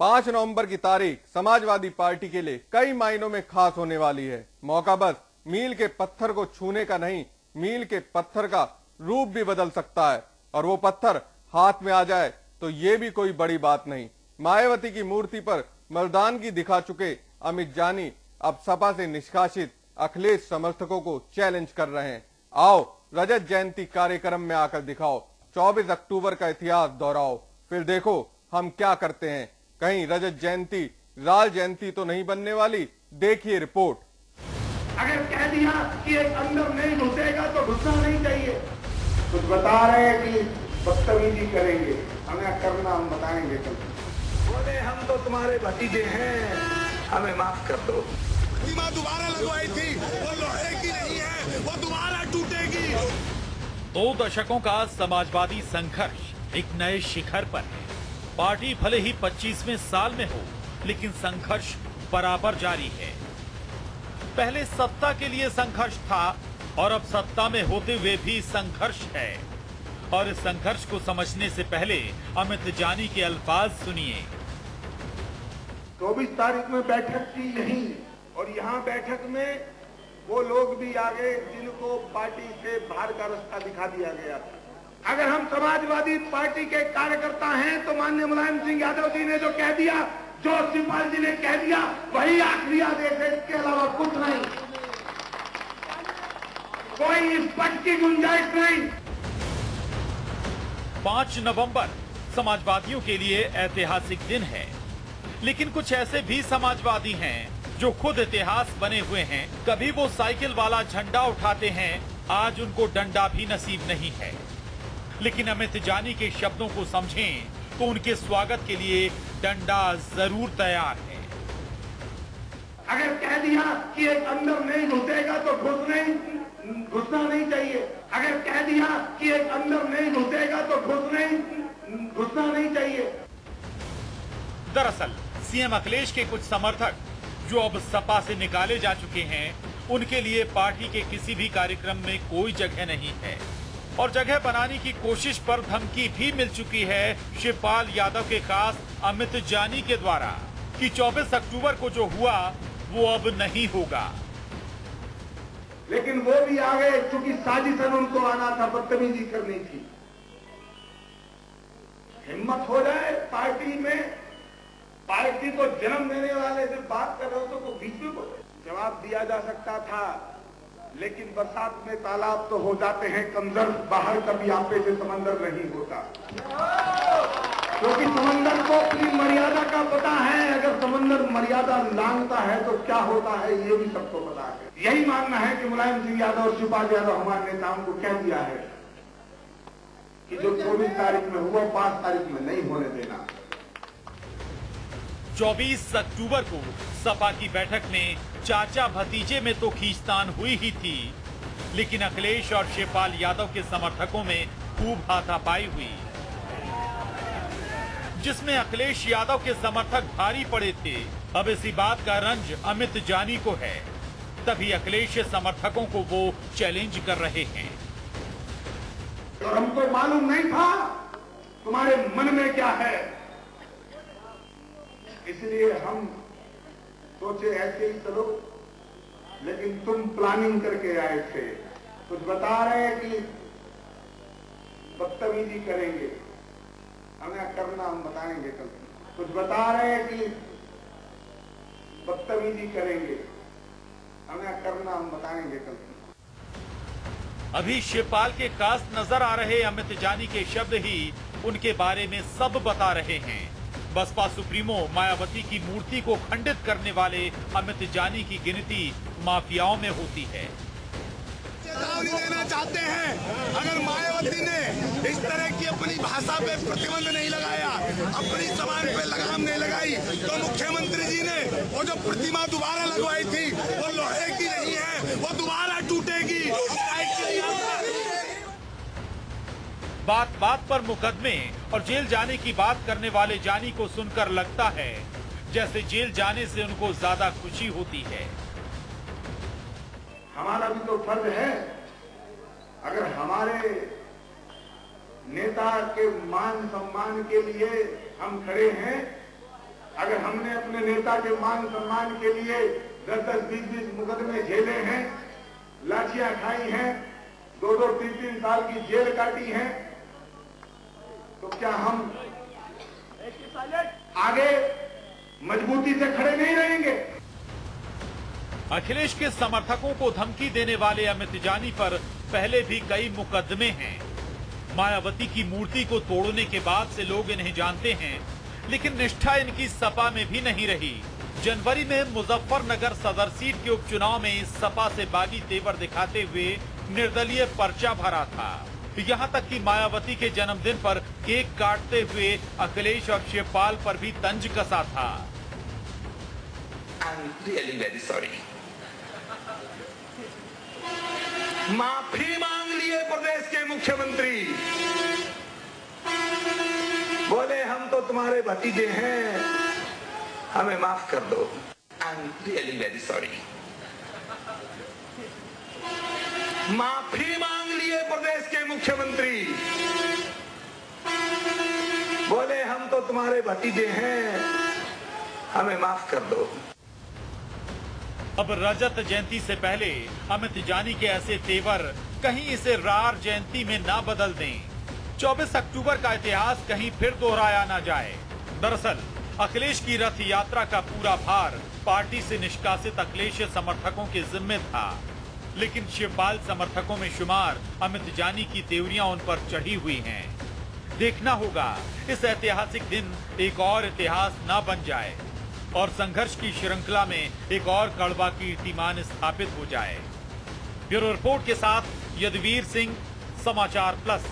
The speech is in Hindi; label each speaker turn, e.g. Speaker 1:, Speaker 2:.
Speaker 1: पाँच नवंबर की तारीख समाजवादी पार्टी के लिए कई मायनों में खास होने वाली है। मौका बस मील के पत्थर को छूने का नहीं, मील के पत्थर का रूप भी बदल सकता है। और वो पत्थर हाथ में आ जाए तो ये भी कोई बड़ी बात नहीं। मायावती की मूर्ति पर मर्दानगी दिखा चुके अमित जानी अब सपा से निष्कासित अखिलेश समर्थकों को चैलेंज कर रहे हैं। आओ, रजत जयंती कार्यक्रम में आकर दिखाओ। 24 अक्टूबर का इतिहास दोहराओ। फिर देखो हम क्या करते हैं। कहीं रजत जयंती लाल जयंती तो नहीं बनने वाली देखिए रिपोर्ट।
Speaker 2: अगर कह दिया कि एक अंदर नहीं घुसेगा तो घुसना नहीं चाहिए। कुछ बता रहे हैं कि बदतमीजी करेंगे। हमें करना हम बताएँगे कल। बोले हम तो तुम्हारे भतीजे हैं। हमें माफ़ कर दो।
Speaker 3: प्रतिमा दोबारा लगवाई थी। वो लोहे की नहीं है वो दोबारा टूटेगी।
Speaker 4: दो दशकों का समाजवादी संघर्ष एक नए शिखर पर है। पार्टी भले ही 25वें साल में हो, लेकिन संघर्ष बराबर जारी है। पहले सत्ता के लिए संघर्ष था, और अब सत्ता में होते हुए भी संघर्ष है। और इस संघर्ष को समझने से पहले अमित जानी के अल्फाज सुनिए।
Speaker 2: चौबीस तारीख में बैठक की यहीं और यहाँ बैठक में वो लोग भी आ गए जिनको पार्टी से बाहर का रास्ता दिखा दिया गया था। अगर हम समाजवादी पार्टी के कार्यकर्ता हैं तो माननीय मुलायम सिंह यादव जी ने जो कह दिया, जो शिवपाल जी ने कह दिया, वही आखिरी आदेश है इसके अलावा कुछ नहीं। कोई इस पट की गुंजाइश नहीं।
Speaker 4: पाँच नवंबर समाजवादियों के लिए ऐतिहासिक दिन है। लेकिन कुछ ऐसे भी समाजवादी हैं, जो खुद इतिहास बने हुए हैं। कभी वो साइकिल वाला झंडा उठाते हैं, आज उनको डंडा भी नसीब नहीं है। लेकिन अमित जानी के शब्दों को समझें तो उनके स्वागत के लिए डंडा ज़रूर तैयार है।
Speaker 2: अगर कह दिया कि एक अंदर नहीं घुसेगा तो घुस नहीं घुसना नहीं चाहिए। अगर कह दिया कि एक अंदर नहीं घुसेगा तो घुस नहीं घुसना नहीं चाहिए।
Speaker 4: दरअसल सीएम अखिलेश के कुछ समर्थक जो अब सपा से निकाले जा चुके हैं उनके लिए पार्टी के किसी भी कार्यक्रम में कोई जगह नहीं है। और जगह बनाने की कोशिश पर धमकी भी मिल चुकी है शिवपाल यादव के खास अमित जानी के द्वारा कि 24 अक्टूबर को जो हुआ, वो अब नहीं होगा।
Speaker 2: लेकिन वो भी आ गए क्योंकि साजिशन उनको आना था, बदतमीजी करनी थी। हिम्मत हो जाए पार्टी में, पार्टी को जन्म देने वाले से बात कर रहे हो तो बीच में जवाब दिया जा सकता था। लेकिन बरसात में तालाब तो हो जाते हैं कमजर बाहर कभी आपे से समंदर नहीं होता। क्योंकि समंदर को अपनी मर्यादा का पता है, अगर समंदर मर्यादा लांगता है तो क्या होता है, ये भी सबको पता है। यही मानना है कि मुलायम सिंह यादव और शिवपाल यादव हमारे नेताओं को कह दिया है कि जो चौबीस तारीख में हुआ, पाँच तारीख में नहीं होने देना।
Speaker 4: 24 अक्टूबर को सपा की बैठक में चाचा भतीजे में तो खींचतान हुई ही थी। लेकिन अखिलेश और शिवपाल यादव के समर्थकों में खूब हाथापाई हुई। जिसमें अखिलेश यादव के समर्थक भारी पड़े थे। अब इसी बात का रंज अमित जानी को है। तभी अखिलेश समर्थकों को वो चैलेंज कर रहे हैं।
Speaker 2: और हमको मालूम नहीं था तुम्हारे मन में क्या है। इसलिए हम सोचे ऐसे ही चलो। लेकिन तुम प्लानिंग करके आए थे। कुछ बता रहे हैं कि बदतमीजी करेंगे। हमें करना, हम बताएँगे कल। कुछ बता रहे हैं कि बदतमीजी करेंगे। हमें करना, हम बताएँगे कल।
Speaker 4: अभी शिवपाल के खास नज़र आ रहे अमित जानी के शब्द ही उनके बारे में सब बता रहे हैं। बसपा सुप्रीमो मायावती की मूर्ति को खंडित करने वाले अमित जानी की गिनती माफियाओं में होती है।
Speaker 3: चेतावनी देना चाहते हैं। अगर मायावती ने इस तरह की अपनी भाषा पे प्रतिबंध नहीं लगाया, अपनी जबान पे लगाम नहीं लगाई तो मुख्यमंत्री जी ने वो जो प्रतिमा दोबारा लगवाई थी, वो लोहे की नहीं है वो दोबारा टूटेगी
Speaker 4: बात बात पर मुकदमे और जेल जाने की बात करने वाले जानी को सुनकर लगता है, जैसे जेल जाने से उनको ज़्यादा खुशी होती है।
Speaker 2: हमारा भी तो फ़र्ज़ है, अगर हमारे नेता के मान सम्मान के लिए हम खड़े हैं, अगर हमने अपने नेता के मान सम्मान के लिए दस दस बीस बीस मुकदमे झेले हैं, लाठियाँ खाई हैं दो दो तीन तीन साल की जेल काटी है तो क्या हम आगे मजबूती से खड़े नहीं रहेंगे?
Speaker 4: अखिलेश के समर्थकों को धमकी देने वाले अमित जानी पर पहले भी कई मुकदमे हैं। मायावती की मूर्ति को तोड़ने के बाद से लोग इन्हें जानते हैं, लेकिन निष्ठा इनकी सपा में भी नहीं रही। जनवरी में मुजफ्फरनगर सदर सीट के उपचुनाव में सपा से बागी तेवर दिखाते हुए निर्दलीय पर्चा भरा था। यहाँ तक कि मायावती के जन्मदिन पर केक काटते हुए अखिलेश और शिवपाल पर भी तंज कसा था।
Speaker 2: माफ़ी मांग लिए प्रदेश के मुख्यमंत्री। बोले, हम तो तुम्हारे भतीजे हैं। हमें माफ़ कर दो।
Speaker 5: I'm रियली वेरी सॉरी
Speaker 2: माफ़ी मुख्यमंत्री। बोले, हम तो तुम्हारे भतीजे हैं। हमें माफ़ कर दो।
Speaker 4: अब रजत जयंती से पहले अमित जानी के ऐसे तेवर कहीं इसे रार जयंती में ना बदल दें। 24 अक्टूबर का इतिहास कहीं फिर दोहराया ना जाए। दरअसल, अखिलेश की रथ यात्रा का पूरा भार पार्टी से निष्कासित अखिलेश समर्थकों के जिम्मे था। लेकिन शिवपाल समर्थकों में शुमार अमित जानी की देवरियाँ उन पर चढ़ी हुई हैं। देखना होगा, इस ऐतिहासिक दिन एक और इतिहास न बन जाए और संघर्ष की श्रृंखला में एक और कड़वा कीर्तिमान स्थापित हो जाए। ब्यूरो रिपोर्ट के साथ यदवीर सिंह, समाचार प्लस।